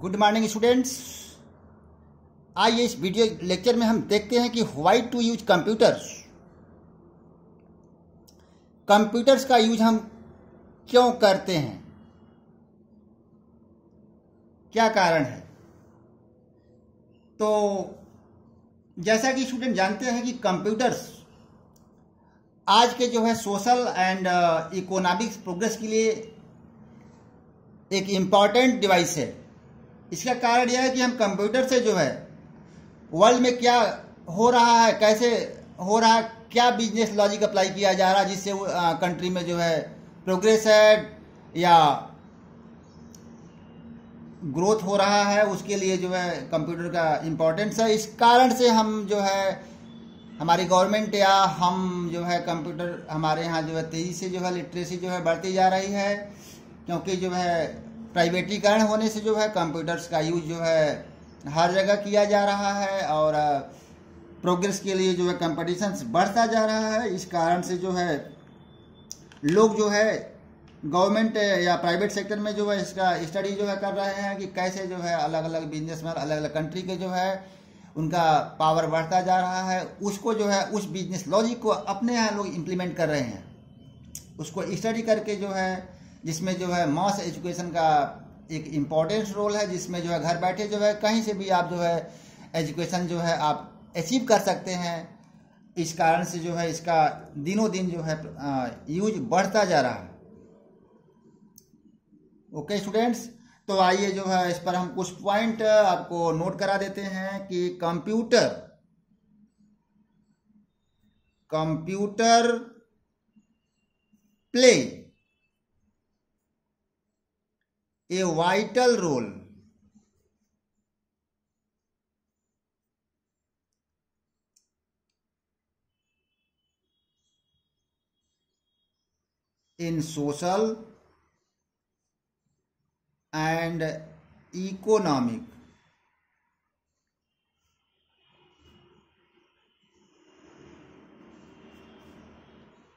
Good morning students आइए इस video lecture में हम देखते हैं कि why to use computers computers का यूज हम क्यों करते हैं क्या कारण है तो जैसा कि स्टूडेंट जानते हैं कि कंप्यूटर्स आज के जो है सोशल एंड इकोनॉमिक प्रोग्रेस के लिए एक इम्पॉर्टेंट डिवाइस है इसका कारण यह है कि हम कंप्यूटर से जो है वर्ल्ड में क्या हो रहा है कैसे हो रहा है क्या बिजनेस लॉजिक अप्लाई किया जा रहा है जिससे कंट्री में जो है प्रोग्रेस है या ग्रोथ हो रहा है उसके लिए जो है कंप्यूटर का इम्पोर्टेंस है इस कारण से हम जो है हमारी गवर्नमेंट या हम जो है कंप्यूटर हमारे यहाँ जो है तेज़ी से जो है लिटरेसी जो है बढ़ती जा रही है क्योंकि जो है प्राइवेटीकरण होने से जो है कंप्यूटर्स का यूज जो है हर जगह किया जा रहा है और प्रोग्रेस के लिए जो है कंपटीशंस बढ़ता जा रहा है इस कारण से जो है लोग जो है गवर्नमेंट या प्राइवेट सेक्टर में जो है इसका स्टडी जो है कर रहे हैं कि कैसे जो है अलग अलग बिजनेसमैन अलग अलग कंट्री के जो है उनका पावर बढ़ता जा रहा है उसको जो है उस बिजनेस लॉजिक को अपने यहाँ लोग इम्प्लीमेंट कर रहे हैं उसको स्टडी करके जो है जिसमें जो है मॉस एजुकेशन का एक इम्पोर्टेंस रोल है जिसमें जो है घर बैठे जो है कहीं से भी आप जो है एजुकेशन जो है आप अचीव कर सकते हैं इस कारण से जो है इसका दिनों दिन जो है यूज बढ़ता जा रहा है ओके स्टूडेंट्स तो आइए जो है इस पर हम कुछ पॉइंट आपको नोट करा देते हैं कि computer computer play a vital role in social and economic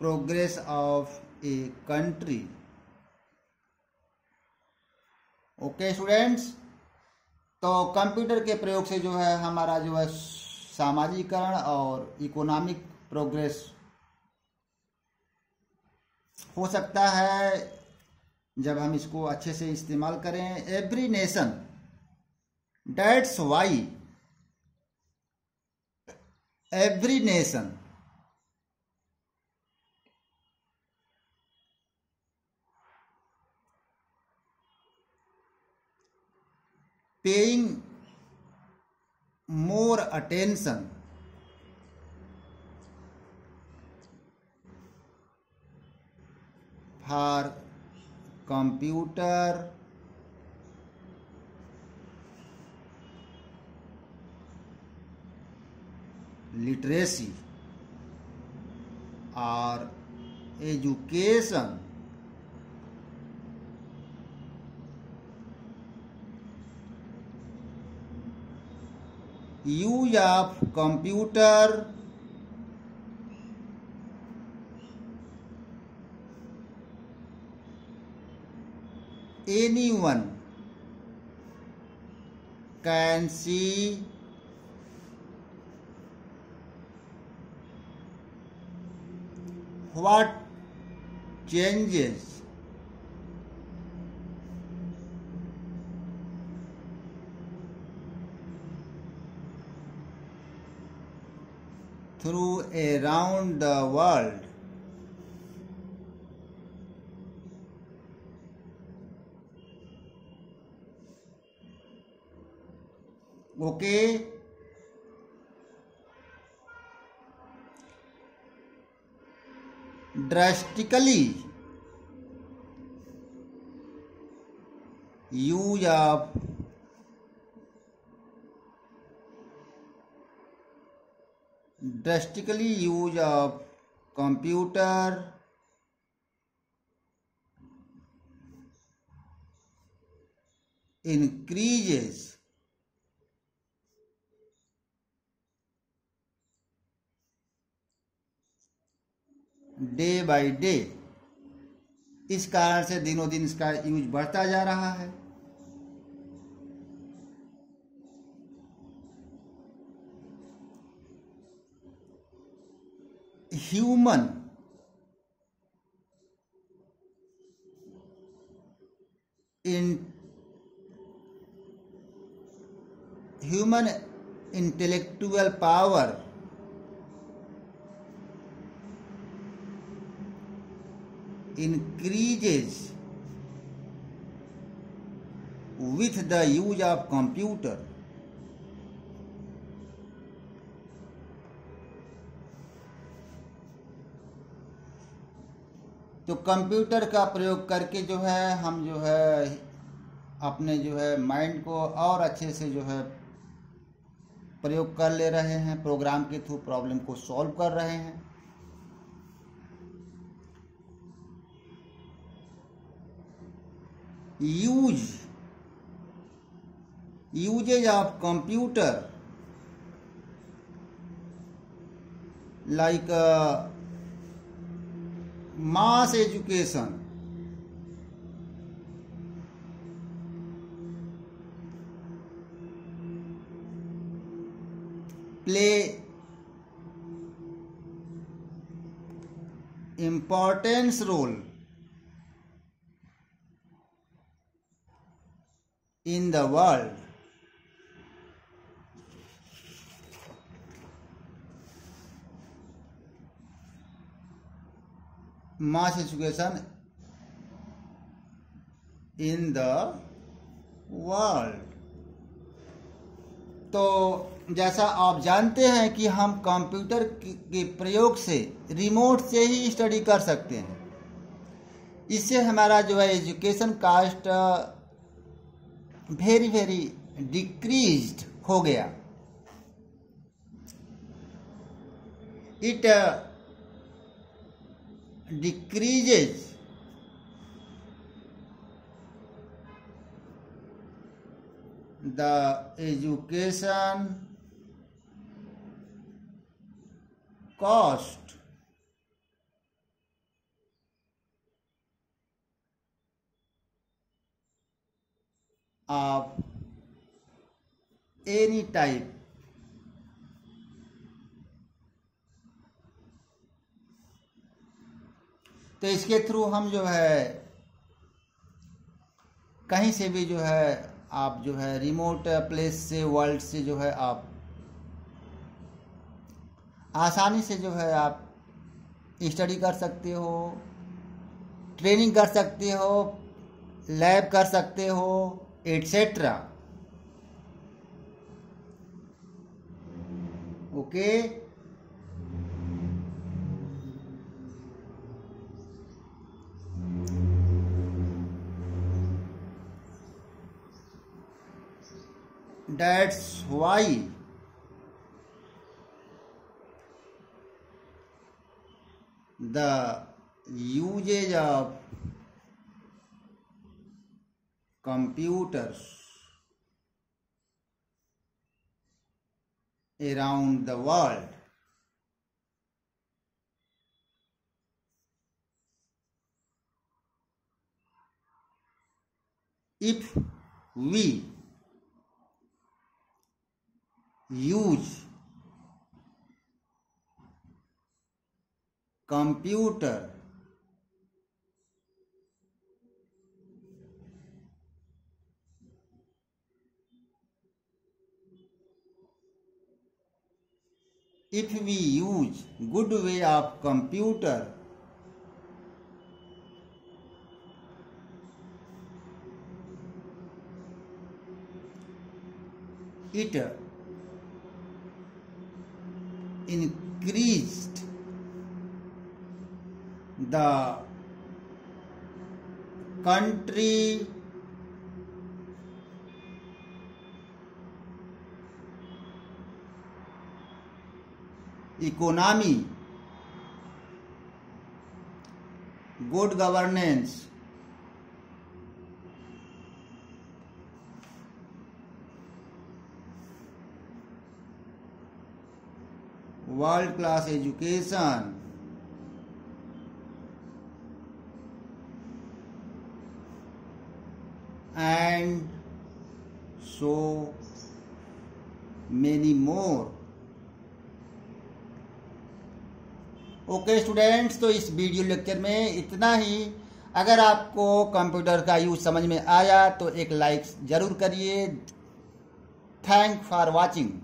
progress of a country okay students तो कंप्यूटर के प्रयोग से जो है हमारा जो है सामाजिकरण और इकोनॉमिक प्रोग्रेस हो सकता है जब हम इसको अच्छे से इस्तेमाल करें every nation that's why every nation paying more attention for computer literacy or education use of computer anyone can see what changes through around the uh, world. Okay. drastically use of drastically use of computer increases day by day इस कारण से दिनों दिन इसका use बढ़ता जा रहा है human in human intellectual power increases with the use of computer तो कंप्यूटर का प्रयोग करके जो है हम जो है अपने जो है माइंड को और अच्छे से जो है प्रयोग कर ले रहे हैं प्रोग्राम के थ्रू प्रॉब्लम को सॉल्व कर रहे हैं use usages of computer like mass education. Play importance role in the world. Mass education in the world तो जैसा आप जानते हैं कि हम कंप्यूटर के प्रयोग से रिमोट से ही स्टडी कर सकते हैं इससे हमारा जो है education cost very very decrease हो गया it decreases the education cost of any type तो इसके थ्रू हम जो है कहीं से भी जो है आप जो है रिमोट प्लेस से वर्ल्ड से जो है आप आसानी से जो है आप स्टडी कर सकते हो ट्रेनिंग कर सकते हो लैब कर सकते हो etcetera okay okay? that's why the usage of computers around the world if we use computer if we use good way of computer it increased the country economy good governance world class education and so many more okay students तो इस video lecture में इतना ही अगर आपको computer का use समझ में आया तो एक लाइक ज़रूर करिए थैंक फॉर वॉचिंग